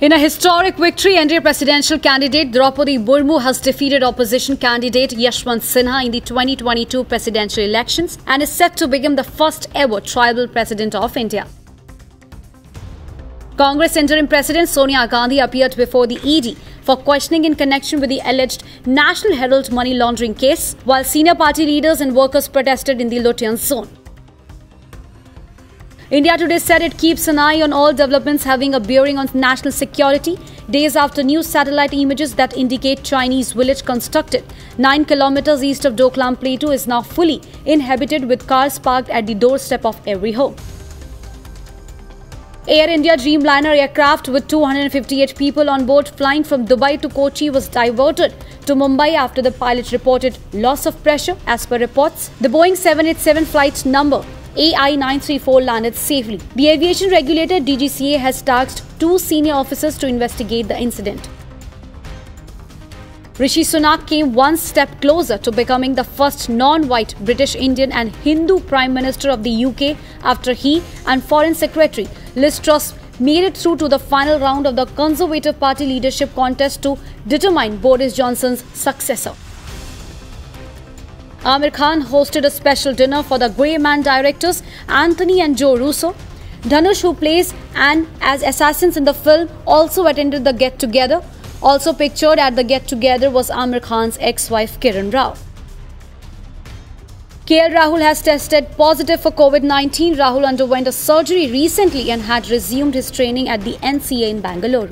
In a historic victory, NDA presidential candidate Draupadi Murmu has defeated opposition candidate Yashwant Sinha in the 2022 presidential elections and is set to become the first ever tribal president of India. Congress interim president Sonia Gandhi appeared before the ED for questioning in connection with the alleged National Herald money laundering case, while senior party leaders and workers protested in the Lutyens zone. India today said it keeps an eye on all developments having a bearing on national security days after new satellite images that indicate Chinese village constructed 9 kilometers east of Doklam Plateau is now fully inhabited with cars parked at the doorstep of every home. Air India Dreamliner aircraft with 258 people on board flying from Dubai to Kochi was diverted to Mumbai after the pilot reported loss of pressure as per reports. The Boeing 787 flight number AI934 landed safely. The aviation regulator DGCA has tasked two senior officers to investigate the incident. Rishi Sunak came one step closer to becoming the first non white British Indian and Hindu Prime Minister of the UK after he and Foreign Secretary Liz Truss made it through to the final round of the Conservative Party leadership contest to determine Boris Johnson's successor. Aamir Khan hosted a special dinner for the Grey Man directors Anthony and Joe Russo. Dhanush, who plays Anne as assassins in the film, also attended the get together. Also pictured at the get together was Aamir Khan's ex wife Kiran Rao. KL Rahul has tested positive for COVID 19. Rahul underwent a surgery recently and had resumed his training at the NCA in Bangalore.